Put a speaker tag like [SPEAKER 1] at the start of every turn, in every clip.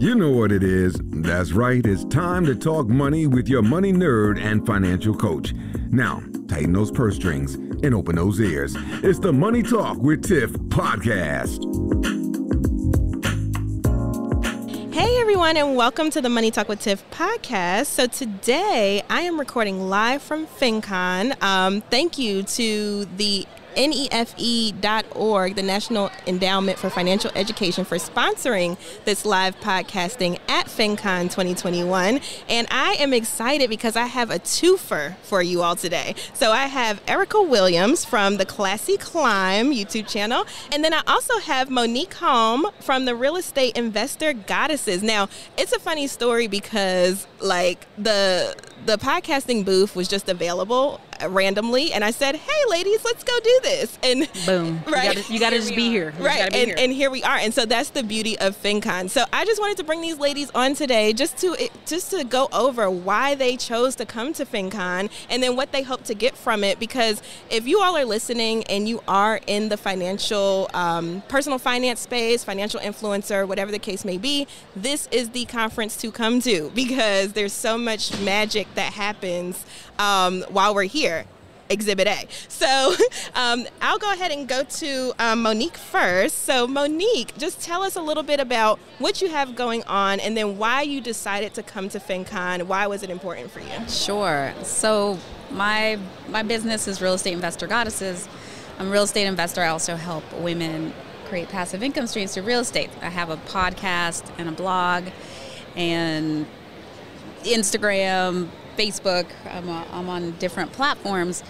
[SPEAKER 1] You know what it is. That's right. It's time to talk money with your money nerd and financial coach. Now, tighten those purse strings and open those ears. It's the Money Talk with Tiff podcast.
[SPEAKER 2] Hey everyone, and welcome to the Money Talk with Tiff podcast. So today I am recording live from FinCon. Um, thank you to the NEFE.org, the National Endowment for Financial Education, for sponsoring this live podcasting at FinCon 2021. And I am excited because I have a twofer for you all today. So I have Ericka Williams from the Classy Climb YouTube channel. And then I also have Monick Halm from the Real Estate Investor Goddesses. Now, it's a funny story because, like, the the podcasting booth was just available randomly and I said, "Hey ladies, let's go do this." And
[SPEAKER 3] boom. Right. You got to just be here.
[SPEAKER 2] You right.
[SPEAKER 3] Be
[SPEAKER 2] and,
[SPEAKER 3] here.
[SPEAKER 2] and here we are. And so that's the beauty of FinCon. So I just wanted to bring these ladies on today just to just to go over why they chose to come to FinCon and then what they hope to get from it because if you all are listening and you are in the financial um, personal finance space, financial influencer, whatever the case may be, this is the conference to come to because there's so much magic that happens um, while we're here. Exhibit A. So um, I'll go ahead and go to um, Monick first. So, Monick, just tell us a little bit about what you have going on and then why you decided to come to FinCon. Why was it important for you?
[SPEAKER 3] Sure. So, my, my business is Real Estate Investor Goddesses. I'm a real estate investor. I also help women create passive income streams through real estate. I have a podcast and a blog and Instagram, Facebook. I'm, a, I'm on different platforms.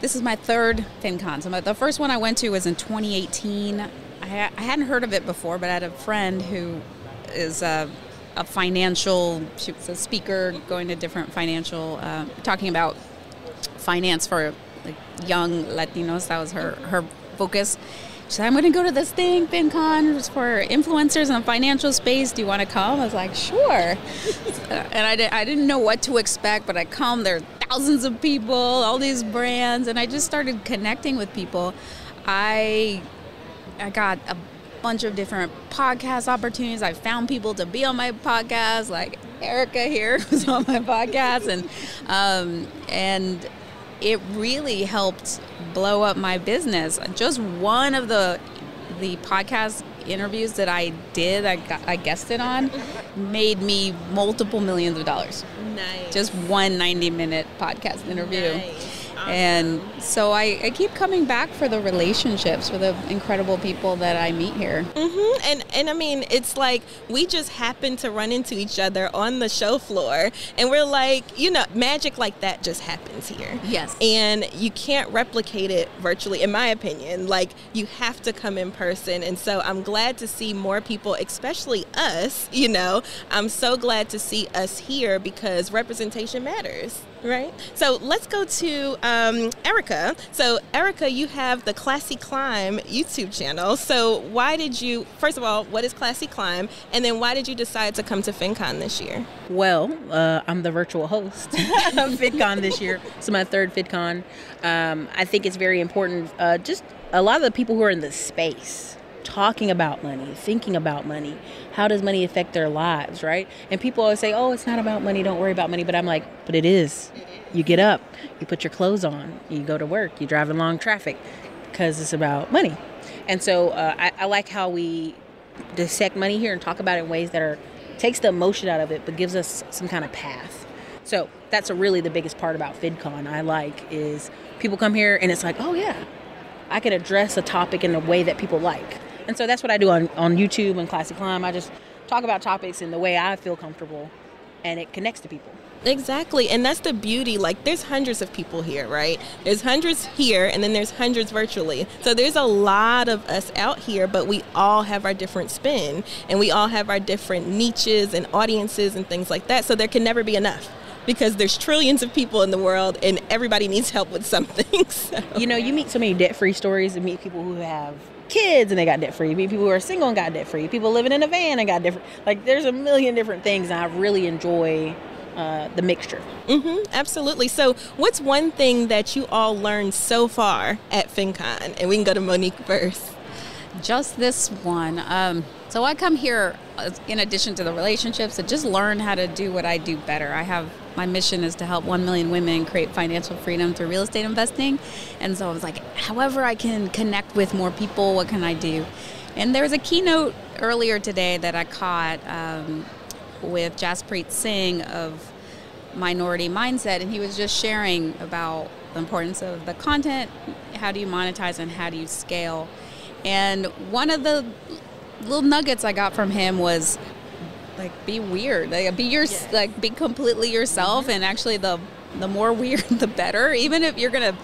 [SPEAKER 3] This is my third FinCon. So the first one I went to was in 2018. I, I hadn't heard of it before, but I had a friend who is a, a financial, she was a speaker going to different financial, uh, talking about finance for like young Latinos. That was her, her focus. She said, I'm going to go to this thing, FinCon, for influencers in the financial space. Do you want to come? I was like, sure. and I, did, I didn't know what to expect, but I come. There are thousands of people, all these brands, and I just started connecting with people. I, I got a bunch of different podcast opportunities. I found people to be on my podcast, like Ericka here was on my podcast, and um, and it really helped blow up my business. Just one of the the podcast interviews that I did, I, got, I guested on, made me multiple millions of dollars.
[SPEAKER 2] Nice.
[SPEAKER 3] Just one 90 minute podcast interview.
[SPEAKER 2] Nice.
[SPEAKER 3] And so I, I, keep coming back for the relationships for the incredible people that I meet here.
[SPEAKER 2] Mm-hmm. And and I mean, it's like we just happen to run into each other on the show floor, and we're like, you know, magic like that just happens here.
[SPEAKER 3] Yes.
[SPEAKER 2] And you can't replicate it virtually, in my opinion. Like you have to come in person, and so I'm glad to see more people, especially us. You know, I'm so glad to see us here because representation matters right? So let's go to um, Ericka. So, Ericka, you have the Classy Climb YouTube channel. So, why did you, first of all, what is Classy Climb? And then why did you decide to come to FinCon this year?
[SPEAKER 4] Well, uh, I'm the virtual host of FinCon this year. So, my third FinCon. Um, I think it's very important. Uh, just a lot of the people who are in the space talking about money, thinking about money. How does money affect their lives, right? And people always say, oh, it's not about money, don't worry about money. But I'm like, but it is. You get up, you put your clothes on, you go to work, you drive along traffic because it's about money. And so uh, I, I like how we dissect money here and talk about it in ways that are takes the emotion out of it but gives us some kind of path. So that's really the biggest part about FinCon I like is people come here and it's like, oh yeah, I can address a topic in a way that people like. And so that's what I do on, on YouTube and Classy Climb. I just talk about topics in the way I feel comfortable and it connects to people.
[SPEAKER 2] Exactly. And that's the beauty. Like, there's hundreds of people here, right? There's hundreds here, and then there's hundreds virtually. So there's a lot of us out here, but we all have our different spin, and we all have our different niches and audiences and things like that. So there can never be enough because there's trillions of people in the world and everybody needs help with something. So.
[SPEAKER 4] You know, you meet so many debt free stories and meet people who have kids and they got debt free. People who are single and got debt free. People living in a van and got different. Like there's a million different things, and I really enjoy uh, the mixture.
[SPEAKER 2] Mm-hmm, absolutely. So, what's one thing that you all learned so far at FinCon? And we can go to Monick first.
[SPEAKER 3] Just this one. Um, so I come here uh, in addition to the relationships to just learn how to do what I do better. I have my mission is to help 1 million women create financial freedom through real estate investing. And so I was like, however I can connect with more people, what can I do? And there was a keynote earlier today that I caught um, with Jaspreet Singh of Minority Mindset, and he was just sharing about the importance of the content, how do you monetize, and how do you scale. And one of the little nuggets I got from him was like be weird, like be your yes. like be completely yourself, mm-hmm. and actually the the more weird the better. Even if you're gonna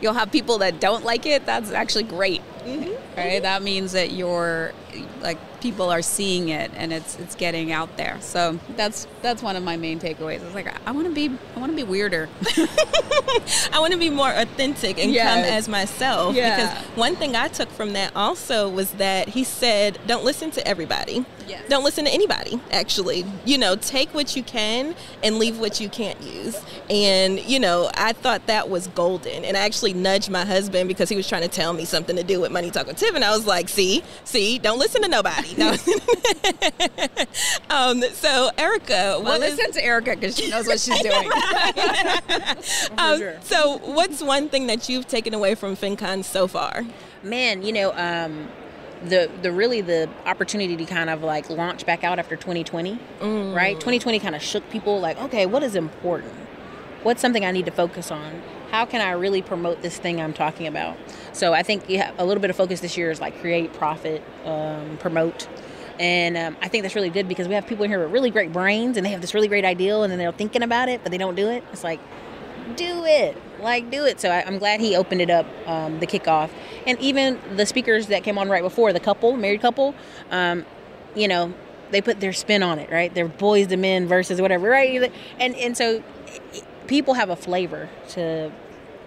[SPEAKER 3] you'll have people that don't like it. That's actually great, mm-hmm. right? Mm-hmm. That means that you're like people are seeing it and it's it's getting out there. So that's that's one of my main takeaways. It's like I want to be I want to be weirder.
[SPEAKER 2] I want to be more authentic and yes. come as myself. Yeah. Because one thing I took from that also was that he said, "Don't listen to everybody. Yes. Don't listen to anybody. Actually, you know, take what you can and leave what you can't use." And you know, I thought that was golden. And I actually nudged my husband because he was trying to tell me something to do with Money Talk with Tiff, and I was like, "See, see, don't listen to nobody." No. um, so Ericka,
[SPEAKER 3] well, listen is, to Ericka because she knows what she's doing.
[SPEAKER 2] um, sure. So, what's one thing that you've taken away from FinCon so far?
[SPEAKER 4] Man, you know, um, the the really the opportunity to kind of like launch back out after 2020, mm. right? 2020 kind of shook people like, okay, what is important? What's something I need to focus on? How can I really promote this thing I'm talking about? So I think a little bit of focus this year is like create, profit, um, promote. And um, I think that's really good because we have people in here with really great brains and they have this really great ideal and then they're thinking about it, but they don't do it. It's like, do it. Like, do it. So I, am glad he opened it up, um, the kickoff. And even the speakers that came on right before, the couple, married couple, um, you know, they put their spin on it, right? They're boys to men versus whatever, right? And, and so people have a flavor to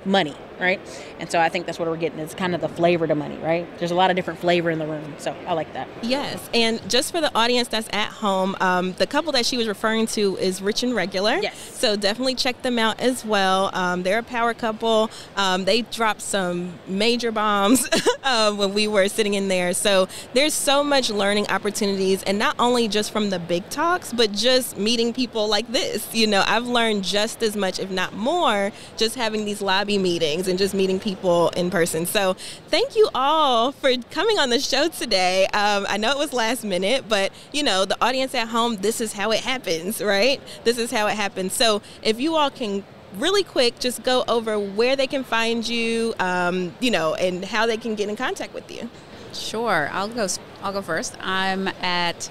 [SPEAKER 4] money, right? And so I think that's what we're getting. It's kind of the flavor to money, right? There's a lot of different flavor in the room, so I like that.
[SPEAKER 2] Yes, and just for the audience that's at home, um, the couple that she was referring to is Rich and Regular.
[SPEAKER 4] Yes.
[SPEAKER 2] So definitely check them out as well. Um, they're a power couple. Um, they dropped some major bombs uh, when we were sitting in there. So there's so much learning opportunities, and not only just from the big talks, but just meeting people like this. You know, I've learned just as much, if not more, just having these lobby meetings and just meeting people in person. So thank you all for coming on the show today. Um, I know it was last minute, but you know, the audience at home, this is how it happens, right? This is how it happens. So if you all can really quick just go over where they can find you um, you know and how they can get in contact with you
[SPEAKER 3] sure i'll go i'll go first i'm at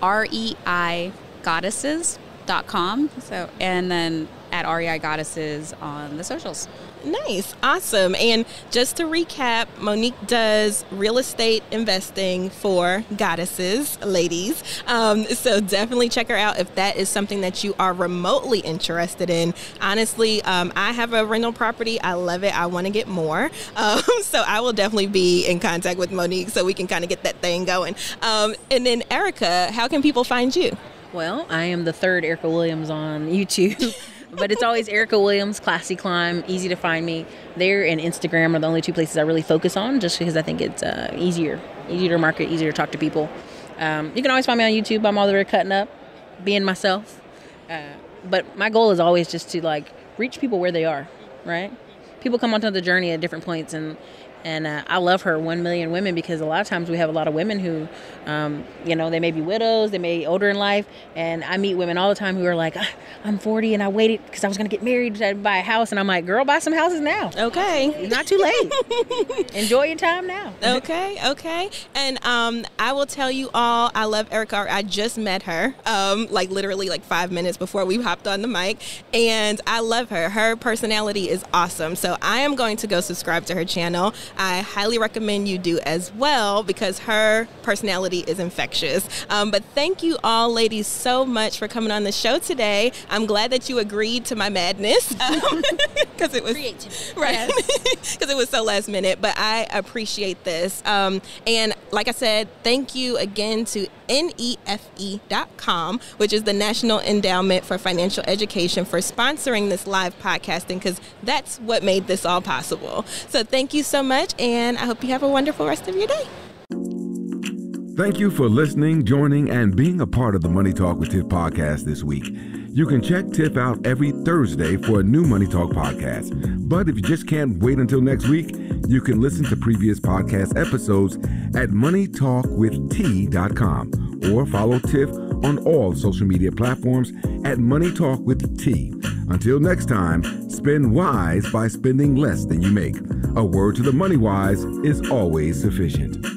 [SPEAKER 3] rei goddesses.com so and then at REI Goddesses on the socials.
[SPEAKER 2] Nice, awesome. And just to recap, Monick does real estate investing for goddesses, ladies. Um, so definitely check her out if that is something that you are remotely interested in. Honestly, um, I have a rental property. I love it. I want to get more. Um, so I will definitely be in contact with Monick so we can kind of get that thing going. Um, and then, Ericka, how can people find you?
[SPEAKER 4] Well, I am the third Ericka Williams on YouTube. but it's always Ericka Williams, Classy Climb, easy to find me. There and Instagram are the only two places I really focus on, just because I think it's uh, easier, easier to market, easier to talk to people. Um, you can always find me on YouTube. I'm all there cutting up, being myself. Uh, but my goal is always just to like reach people where they are, right? People come onto the journey at different points, and and uh, I love her one million women because a lot of times we have a lot of women who, um, you know, they may be widows, they may be older in life, and I meet women all the time who are like, ah, I'm 40 and I waited because I was going to get married to buy a house, and I'm like, girl, buy some houses now.
[SPEAKER 2] Okay,
[SPEAKER 4] it's not too late. Enjoy your time now.
[SPEAKER 2] okay, okay, and um, I will tell you all, I love Ericka. I just met her, um, like literally like five minutes before we hopped on the mic, and I love her. Her personality is awesome, so I am going to go subscribe to her channel. I highly recommend you do as well because her personality is infectious. Um, but thank you all, ladies, so much for coming on the show today. I'm glad that you agreed to my madness because um, it was right because it was so last minute. But I appreciate this, um, and like I said, thank you again to NEFE.com, which is the National Endowment for Financial Education, for sponsoring this live podcasting because that's what made this all possible. So thank you so much much, and I hope you have a wonderful rest of your day.
[SPEAKER 1] Thank you for listening, joining, and being a part of the Money Talk with Tiff podcast this week. You can check Tiff out every Thursday for a new Money Talk podcast. But if you just can't wait until next week, you can listen to previous podcast episodes at moneytalkwitht.com or follow Tiff on all social media platforms at Money Talk with T. Until next time, spend wise by spending less than you make. A word to the money wise is always sufficient.